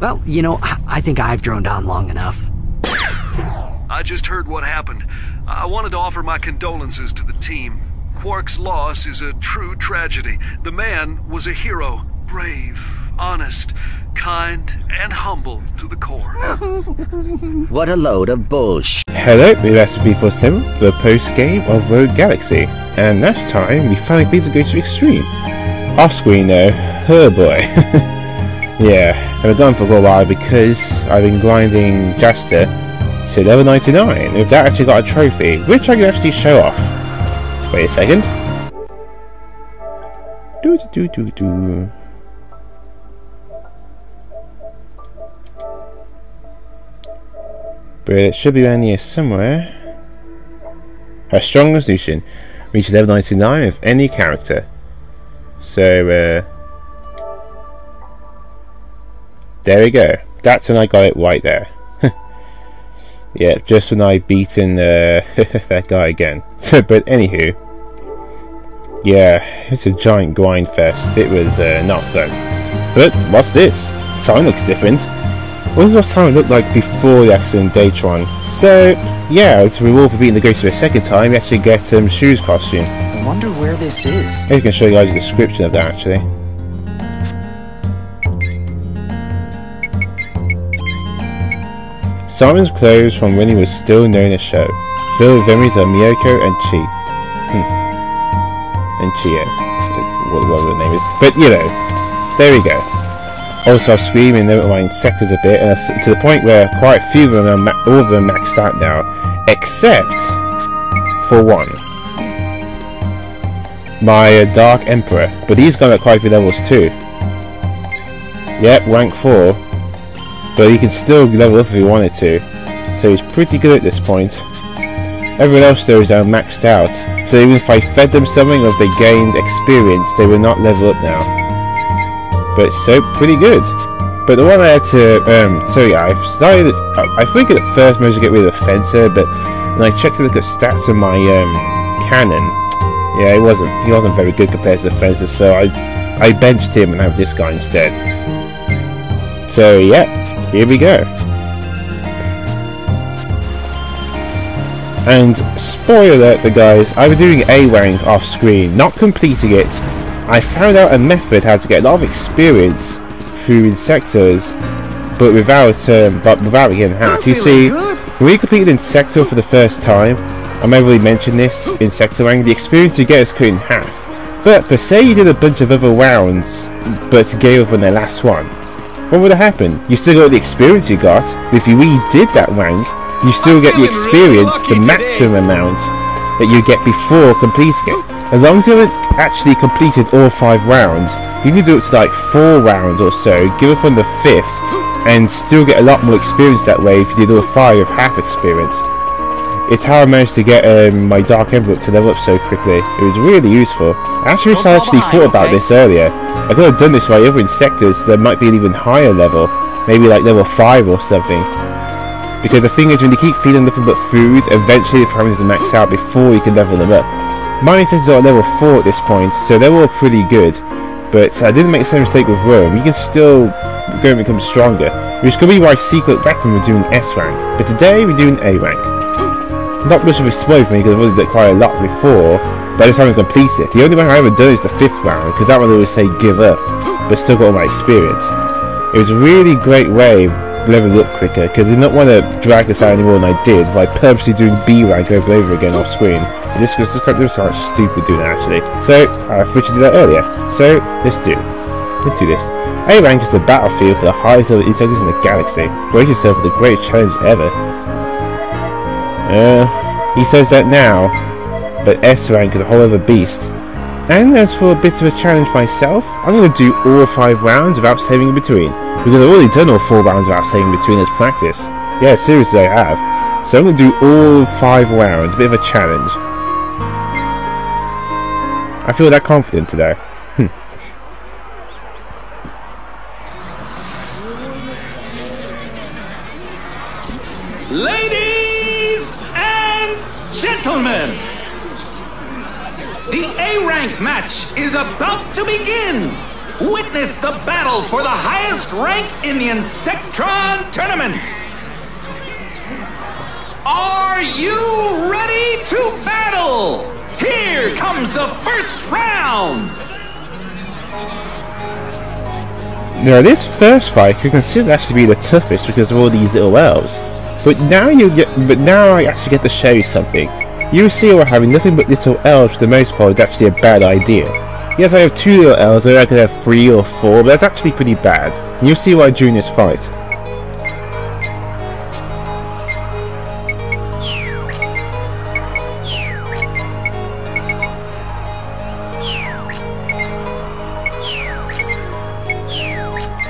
Well, you know, I think I've droned on long enough. I just heard what happened. I wanted to offer my condolences to the team. Quark's loss is a true tragedy. The man was a hero, brave, honest, kind, and humble to the core. what a load of bullshit. Hello, it's SV47, the post game of Rogue Galaxy. And last time, we finally beat the go to Extreme. Off screen though, her boy. yeah, I've been gone for a while because I've been grinding Jaster to level 99. If that actually got a trophy, which I can actually show off. Wait a second. Do do do do do. But it should be around here somewhere. A strong resolution. Reach level 99 with any character. So, uh, there we go. That's when I got it right there. yeah, just when I beaten uh, that guy again. but anywho, yeah, it's a giant grind fest. It was uh, not fun. But what's this? Sign looks different. What does what time look like before the accident Datron? So, yeah, it's a reward for beating the ghost for a second time, you actually get um, Sho's costume. I wonder where this is. I can show you guys a description of that actually. Simon's clothes from when he was still known as Sho, filled with memories of Miyoko and Chi. Hmm. And Chia. Whatever the name is. But, you know, there we go also screaming them my sectors a bit, and to the point where quite a few of them, are all of them maxed out now, except for one. My uh, Dark Emperor, but he's gone at quite a few levels too. Yep, rank 4, but he can still level up if he wanted to, so he's pretty good at this point. Everyone else though is now maxed out, so even if I fed them something or if they gained experience, they will not level up now but so pretty good. But the one I had to, um, so yeah, I started, I think at first managed to get rid of the fencer, but when I checked to look at stats of my um, cannon, yeah, it wasn't, he wasn't very good compared to the fencer, so I, I benched him and have this guy instead. So yeah, here we go. And spoiler alert for guys, I was doing A rank off screen, not completing it, I found out a method how to get a lot of experience through Insectors, but without um, but without getting hacked. You see, when we completed Insector for the first time, I may have already mentioned this in Sector Sectorang, the experience you get is cut in half. But per se you did a bunch of other rounds, but gave up on the last one. What would have happened? You still got the experience you got, if you redid that rank, you still get the experience, the maximum amount that you get before completing it. As long as you haven't actually completed all five rounds, you can do it to like four rounds or so, give up on the fifth, and still get a lot more experience that way if you did all five of half experience. It's how I managed to get um, my Dark Emperor to level up so quickly. It was really useful. I actually wish I actually thought about this earlier. I could have done this by other insectors there might be an even higher level. Maybe like level 5 or something. Because the thing is, when you keep feeding nothing but food, eventually the parameters max out before you can level them up. My intentions are at level 4 at this point, so they're all pretty good. But I didn't make the same mistake with Rome. You can still go and become stronger. Which could be why secret weapon we're doing S rank. But today we're doing A rank. Not much of a spoil for me because I've already done quite a lot before, but I just haven't completed it. The only one I haven't done is the fifth round, because that one always say give up, but still got all my experience. It was a really great way level up quicker because I did not want to drag this out any more than I did by purposely doing B rank over and over again off screen. This was this was of stupid doing that actually. So I to do that earlier. So let's do. Let's do this. A rank is the battlefield for the highest level integrators in the galaxy. Brace yourself for the greatest challenge ever. Uh, he says that now, but S rank is a whole other beast. And as for a bit of a challenge myself, I'm going to do all five rounds without saving in between. Because I've already done all four rounds without saving in between as practice. Yeah, seriously I have. So I'm going to do all five rounds, a bit of a challenge. I feel that confident today. Is about to begin! witness the battle for the highest rank in the Insectron Tournament. Are you ready to battle? Here comes the first round. Now this first fight could consider actually be the toughest because of all these little elves. But now you get, but now I actually get to show you something. You see why having nothing but little elves for the most part is actually a bad idea. Yes, I have two little elves, I could have three or four, but that's actually pretty bad. And you'll see why during this fight.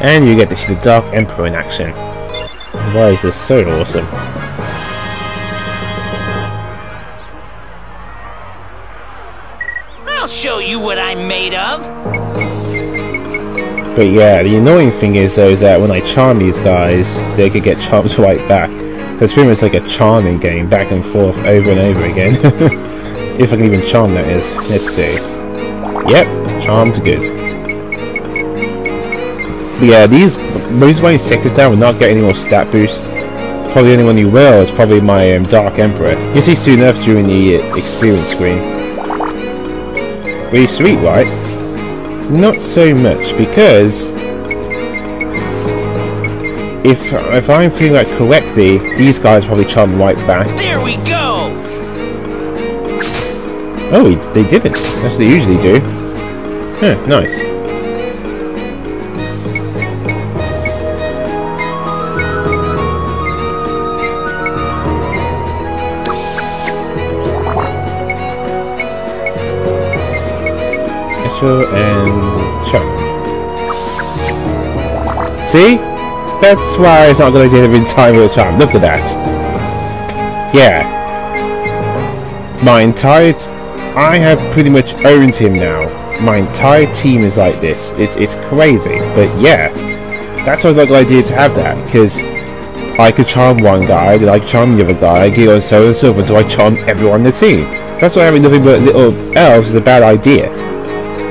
And you get to see the Dark Emperor in action. Why is this so awesome? I'm made of. But yeah, the annoying thing is though is that when I charm these guys, they could get charmed right back. It's pretty much like a charming game, back and forth, over and over again. if I can even charm that is. Let's see. Yep, charmed good. But yeah, these most of my sectors now will not get any more stat boosts. Probably the only one you will is probably my um, Dark Emperor. You'll see soon enough during the uh, experience screen. Really sweet, right? Not so much because if if I'm feeling that correctly, these guys probably charm right back. There we go. Oh, they didn't. That's what they usually do. Huh, nice. And Chuck. See? That's why it's not to get him in time with a charm. Look at that. Yeah. My entire... I have pretty much owned him now. My entire team is like this. It's, it's crazy. But yeah. That's why I like the idea to have that. Because I could charm one guy, then I could charm the other guy, get on so and so forth, so I charm everyone in the team. That's why having nothing but little elves is a bad idea.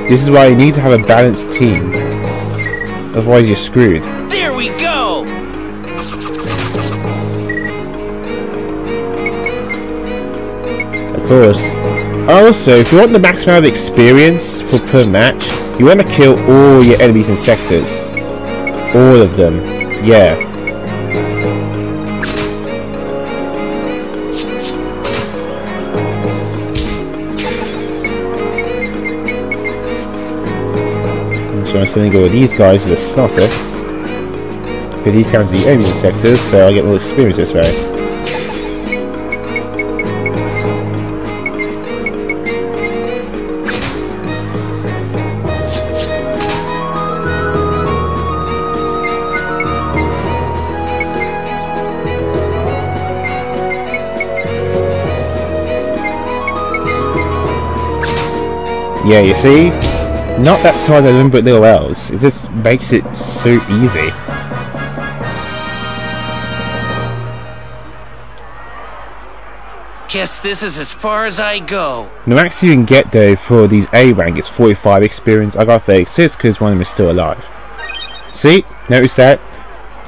This is why you need to have a balanced team. Otherwise you're screwed. There we go! Of course. Also, if you want the maximum amount of experience for per match, you want to kill all your enemies Insectors. All of them. Yeah. I'm going to go with these guys as a starter. Because these counts the enemy sectors, so I get more experience this way. Yeah, you see? Not that hard to but little else. It just makes it so easy. Guess this is as far as I go. The max you can get though for these A rank is 45 experience. I got 36 because one of them is still alive. See? Notice that?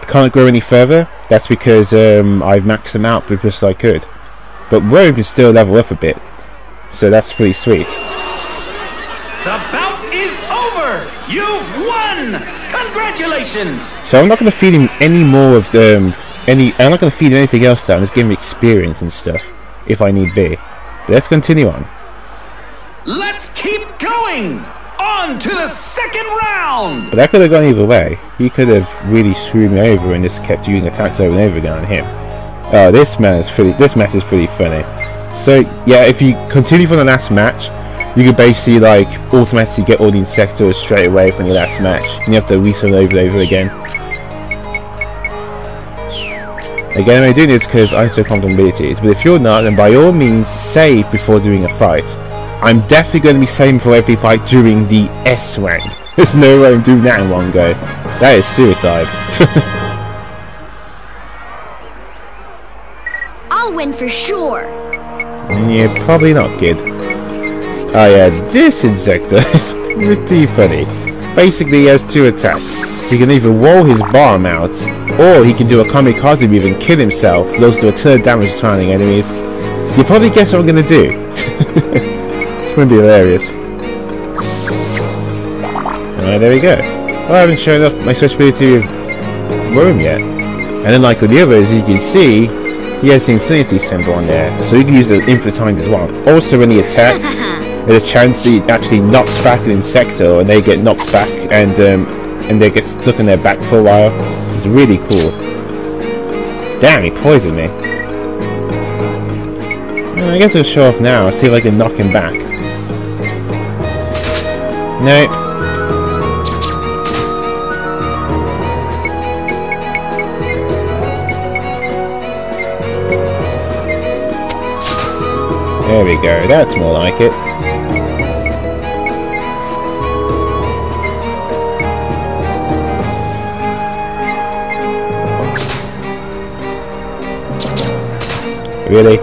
Can't grow any further. That's because um, I've maxed them out because I could. But Rogue can still level up a bit. So that's pretty sweet. The You've won! Congratulations! So I'm not going to feed him any more of the... Um, any, I'm not going to feed him anything else down. Just give him experience and stuff, if I need be. But let's continue on. Let's keep going! On to the second round! But that could have gone either way. He could have really screwed me over and just kept using attacks over and over again on him. Oh, this man is pretty. This match is pretty funny. So yeah, if you continue from the last match, you can basically like automatically get all the insectors straight away from your last match and you have to restart over and over again. Again, I'm doing this because I have confident abilities, but if you're not, then by all means save before doing a fight. I'm definitely going to be saving for every fight during the S rank. There's no way I'm doing that in one go. That is suicide. I'll win for sure. Yeah, probably not, kid. Oh uh, yeah, this Insector is pretty funny. basically he has two attacks. He can either wall his bomb out, or he can do a kamikaze move and kill himself, close to a ton of damage to surrounding enemies. You probably guess what I'm gonna do. it's gonna be hilarious. Alright, there we go. Well, I haven't shown off my with Rome yet. And unlike with the others, you can see he has the infinity symbol on there, so you can use the infinite times as well. Also, when he attacks, there's a chance that he actually knocks back an Insector, and they get knocked back, and um, and they get stuck in their back for a while. It's really cool. Damn, he poisoned me. Well, I guess I'll show off now. See if I can knock him back. Nope. There we go, that's more like it. Really?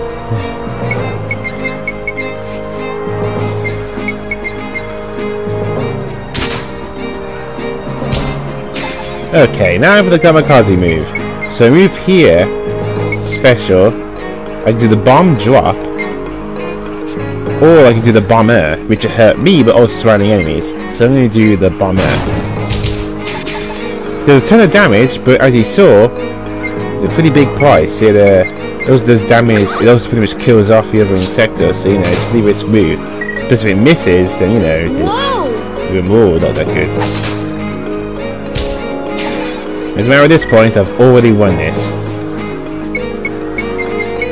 Okay, now for the kamikaze move. So move here, special. I can do the bomb drop, or I can do the bomber, which hurt me but also surrounding enemies. So I'm going to do the bomber. There's a ton of damage, but as you saw, it's a pretty big price. It, uh, also does damage, it also pretty much kills off the other insector, so you know, it's pretty risk smooth. But if it misses, then you know, Whoa! even more not that good. As a matter at this point, I've already won this.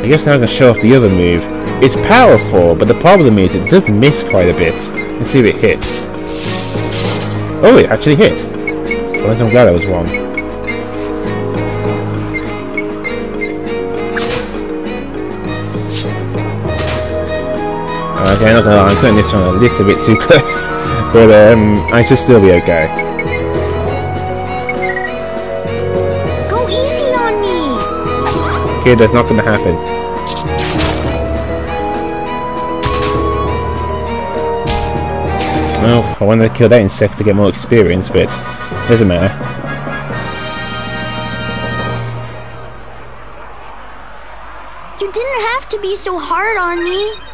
I guess now I can show off the other move. It's powerful, but the problem is it does miss quite a bit. Let's see if it hits. Oh, it actually hit. Well, I'm glad I was wrong. Okay, I'm not gonna lie, I'm putting this one a little bit too close, but um, I should still be okay. Go easy on me! Kid, that's not gonna happen. Well, I wanted to kill that insect to get more experience, but doesn't matter. You didn't have to be so hard on me.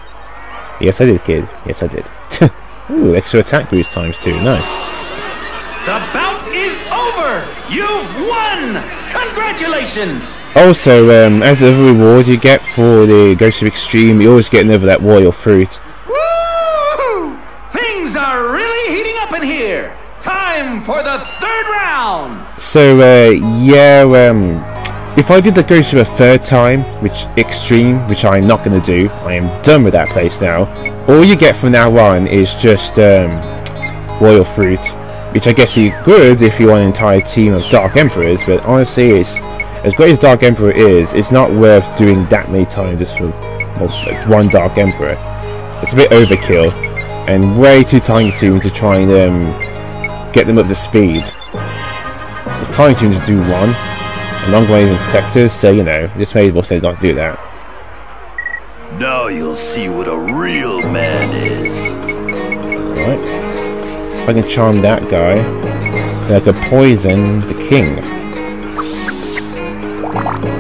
Yes, I did, kid. Yes, I did. Ooh, extra attack boost times two. Nice. The bout is over! You've won! Congratulations! Also, um, as a reward you get for the Ghost of Extreme, you always get another that royal fruit. Woo! Things are really heating up in here! Time for the third round! So, uh, yeah, um, if I did the Ghost a third time, which Extreme, which I'm not going to do, I am done with that place now. All you get from now on is just um, royal fruit, which I guess is good if you want an entire team of Dark Emperors, but honestly, it's as great as Dark Emperor is, it's not worth doing that many times just for well, like one Dark Emperor. It's a bit overkill and way too time consuming to try and um, get them up to speed. It's time consuming to do one, long range Insectors, so you know, made more sense not do that. Now you'll see what a real man is. Right. If I can charm that guy, then I could poison the king.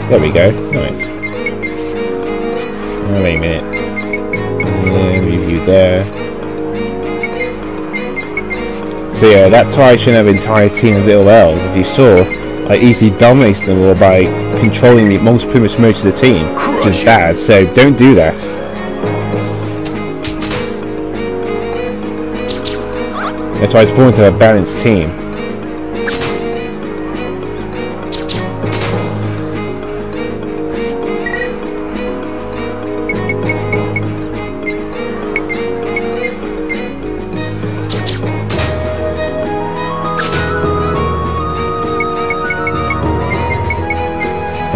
There we go. Nice. Oh, wait a minute. Yeah, review there. So yeah, that's why I shouldn't have an entire team of little elves. As you saw, I easily dominated them all by controlling the most pretty much most of the team, which is bad. So don't do that. That's why it's important to have a balanced team.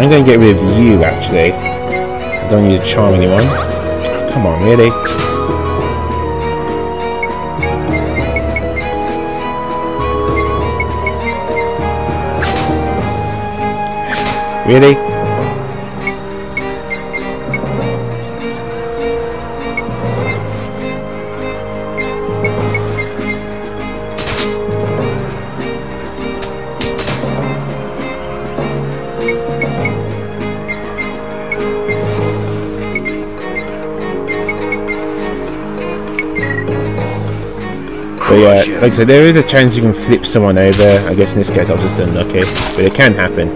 I'm going to get rid of you, actually. I don't need to charm anyone. Come on, really? Really? But yeah, like I said, there is a chance you can flip someone over. I guess in this case I was just unlucky, but it can happen.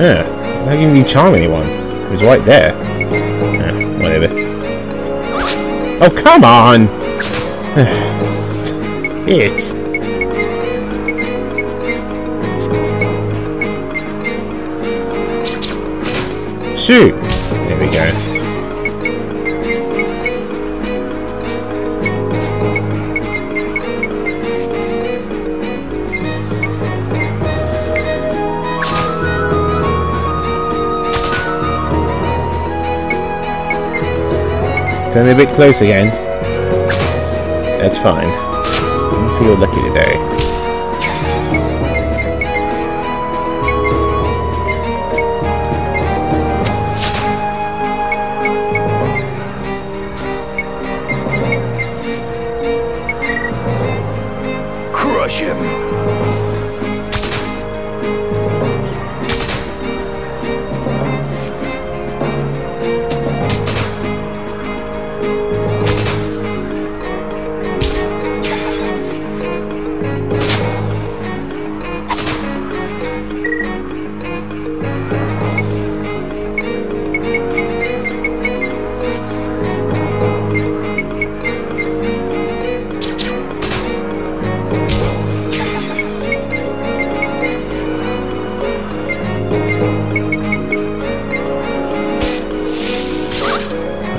Yeah, how can you charm anyone? It was right there. Yeah, whatever. Oh, come on! it. Shoot! There we go. Coming a bit close again. That's fine. I feel lucky today.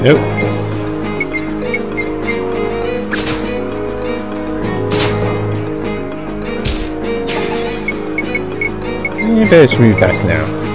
Nope. You better move back now.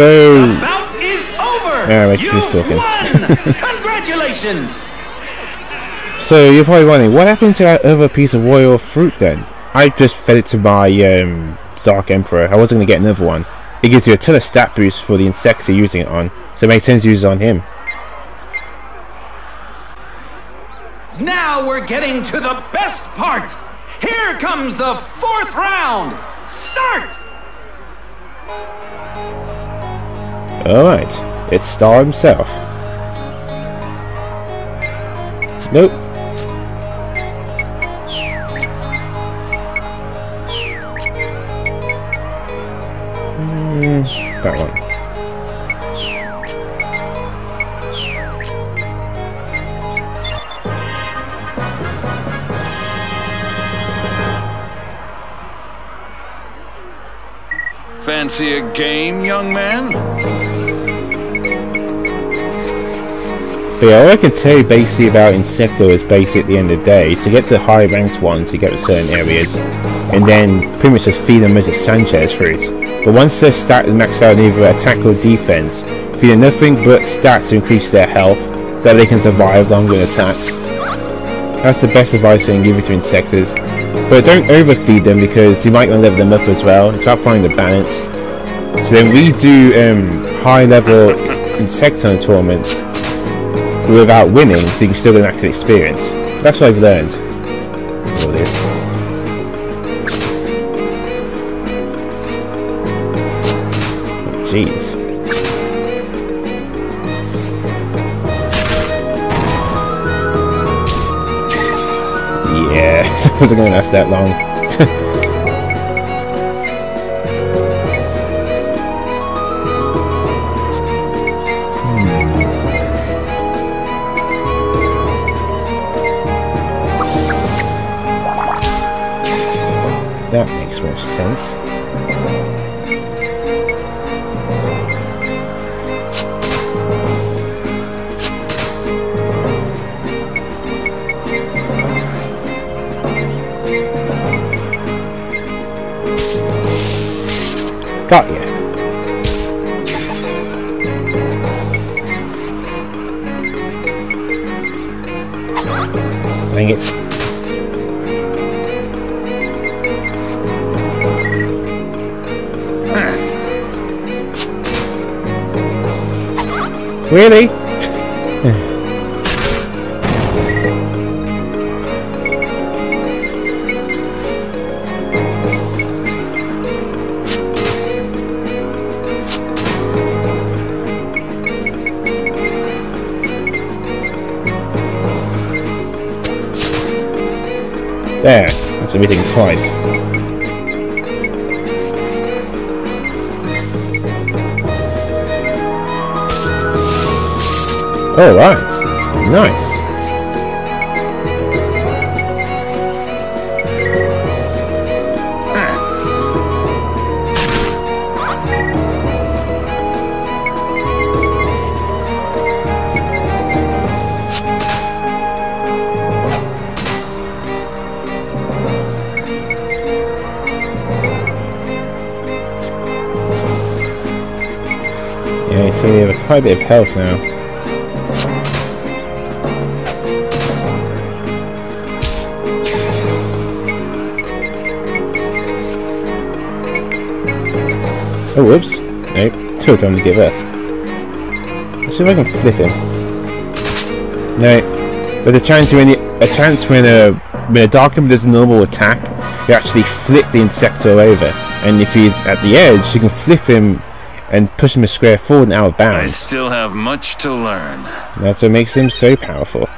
So, Bout is over. Yeah, like you she's talking. won. Congratulations. so you're probably wondering, what happened to that other piece of royal fruit then? I just fed it to my um, Dark Emperor. I wasn't going to get another one. It gives you a ton of stat boost for the insects you're using it on, so it makes sense to use it on him. Now we're getting to the best part. Here comes the fourth round. Start. Alright, it's Star himself. Nope. Mm, that one. Fancy a game, young man? But yeah, all I can tell you basically about Insecto is basically at the end of the day to get the high ranked ones to get to certain areas and then pretty much just feed them as a Sanchez fruit. But once their stat is maxed out in either attack or defense, feed them nothing but stats to increase their health so that they can survive longer attacks. That's the best advice I can give you to Insectors. But don't overfeed them because you might want to level them up as well. It's about finding the balance. So then we do um, high level Insectron tournaments without winning, so you can still get an active experience. That's what I've learned. All this. Jeez. Yeah, it wasn't gonna last that long. sense. Really? There, that's everything twice. All right, nice. Yeah, so we have quite a bit of health now. Oh, whoops. Nope. Too dumb to give up. Let's see if I can flip him. No. There's a chance when you, a chance when a when a Dark Emperor does a normal attack, you actually flip the Insector over. And if he's at the edge, you can flip him and push him a square forward and out of bounds. I still have much to learn. That's what makes him so powerful.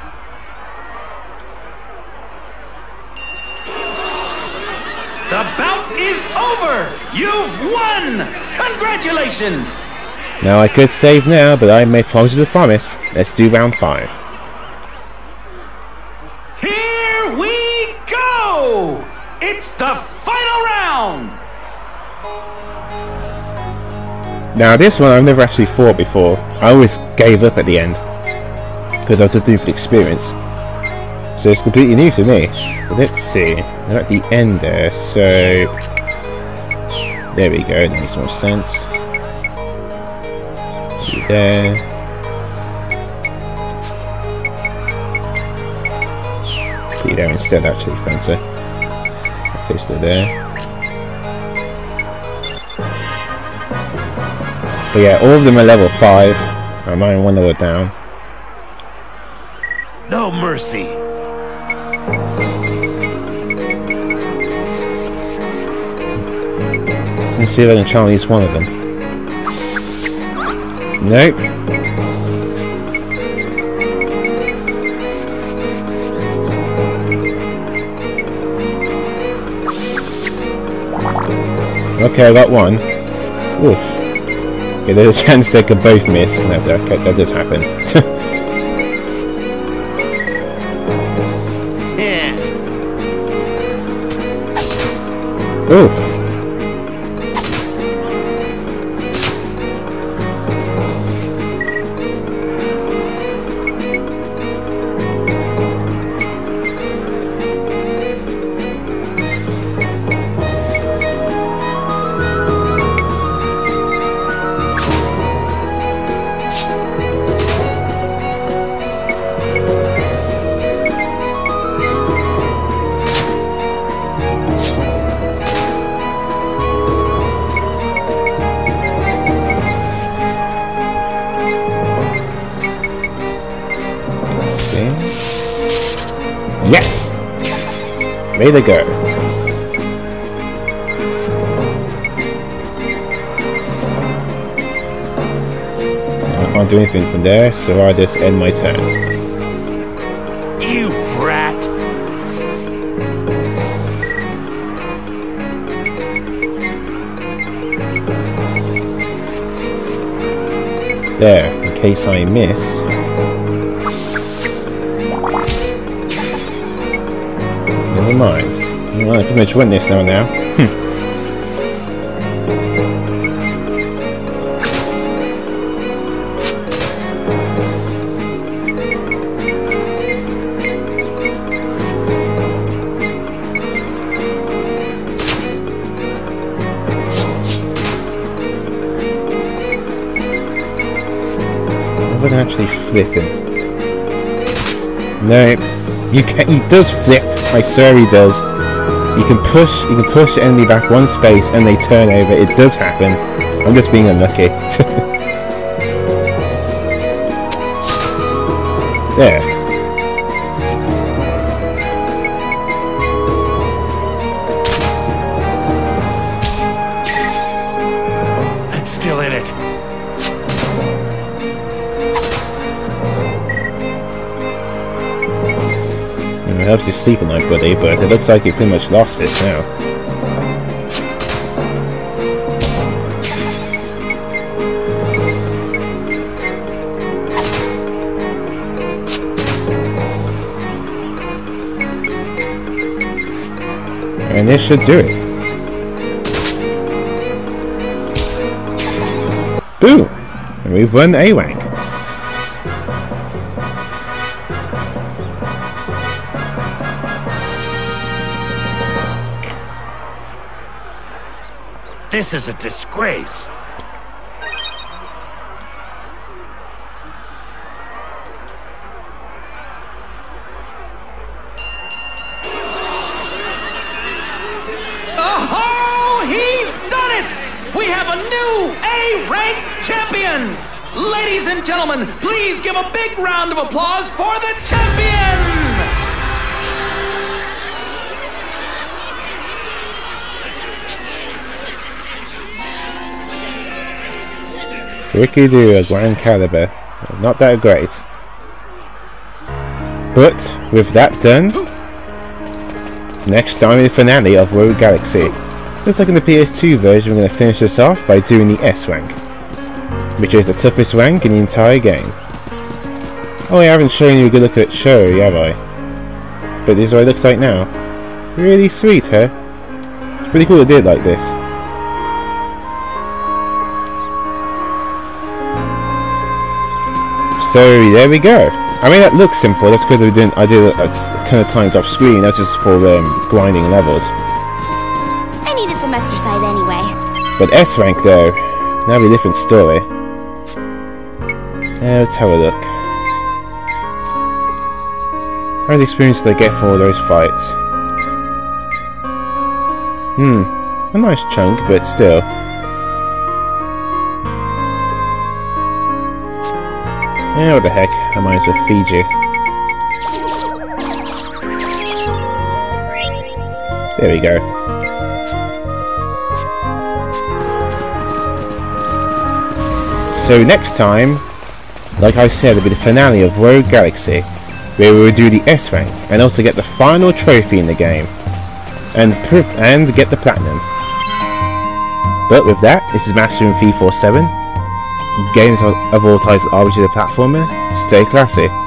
Now I could save now, but I made promises to promise. Let's do round five. Here we go! It's the final round! Now this one I've never actually fought before. I always gave up at the end. Because I was just doing for the experience. So it's completely new to me. Let's see. We're at the end there, so... There we go, that makes more sense. There. Put there instead actually, fancy. Place it there. But yeah, all of them are level 5. I'm only one level down. No mercy. Let's see if I can challenge one of them. Nope. Okay, I got one. Oof. Okay, there's a chance they could both miss. No, that, okay, that does happen. Yeah. Oof. Yes! Way to go. I can't do anything from there, so I just end my turn. There, in case I miss. Never mind. Well, I pretty much win this now now. Hmm. Actually flipping. Nope. You can. He does flip. I swear he does. You can push. You can push enemy back one space and they turn over. It does happen. I'm just being unlucky. there. Sleep at night, buddy, but it looks like you pretty much lost it now. And this should do it. Boom! And we've won A This is a disgrace. He's done it! We have a new A-rank champion! Ladies and gentlemen, please give a big round of applause for the champion! Ricky a grand caliber. Not that great. But with that done, next time in the finale of Rogue Galaxy. Looks like in the PS2 version we're going to finish this off by doing the S rank, which is the toughest rank in the entire game. Oh, I haven't shown you a good look at Shuri, have I? But this is what it looks like now. Really sweet, huh? It's pretty cool to do it like this. So there we go. I mean that looks simple. That's because I didn't. I did it a ton of times off screen. That's just for um, grinding levels. I needed some exercise anyway. But S rank though, be a different story. Uh, let's have a look. How much experience did I get for all those fights? Hmm, a nice chunk, but still. Yeah, what the heck, I might as well feed you. There we go. So next time, like I said, it'll be the finale of Rogue Galaxy, where we will do the S rank and also get the final trophy in the game, and and get the platinum. But with that, this is Masamune 347. Games of all types titles RPG the platformer. Stay classy.